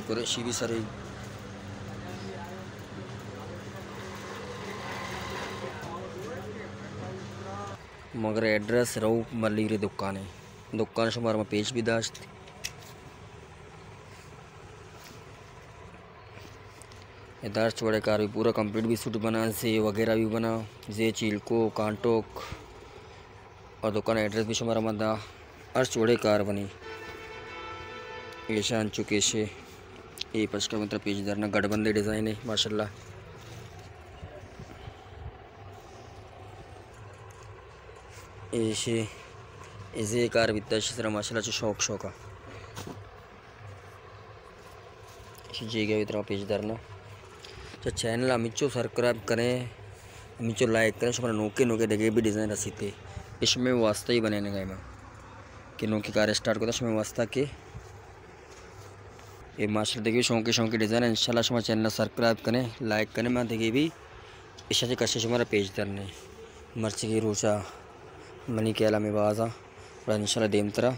कुरेशी भी सारे मगर एड्रेस रहू मल्ली रे दुकान है। दुकान शुमार में पेश भी दाश्त दाश्त चौड़े कार भी पूरा कंप्लीट भी सूट बना से वगैरह भी बना। जे चीलको कांटोक और दुकान एड्रेस भी शुमारा मदा अर्श चौड़े कार बनी। ये चुके से ये पचका मतलब पेज दरना गठबंधे डिज़ाइन है, माशाल्लाह। ऐसे ऐसे कार भी तशरा माशाल्लाह, जो शौक, शौका भी तरह पेज दरना तो चैनल अमिचो सब्सक्राइब करें अमिचो लाइक करें शुमारा नोके नोके दगे भी डिज़ाइन रसी थे इसमें वास्ता ही बने गए मैं। कि नोकी कार स्टार्ट करता इसमें वास्ता के ये मास्टर देखिए, शौकी शौकी डिज़ाइन है। इंशाल्लाह शुमार चैनल सब्सक्राइब करें लाइक करें। मैं देखिए भी इस कशिश हमारा पेज करने मर्च की रूचा मनी के अला में बाजा और इनशाला देम तरह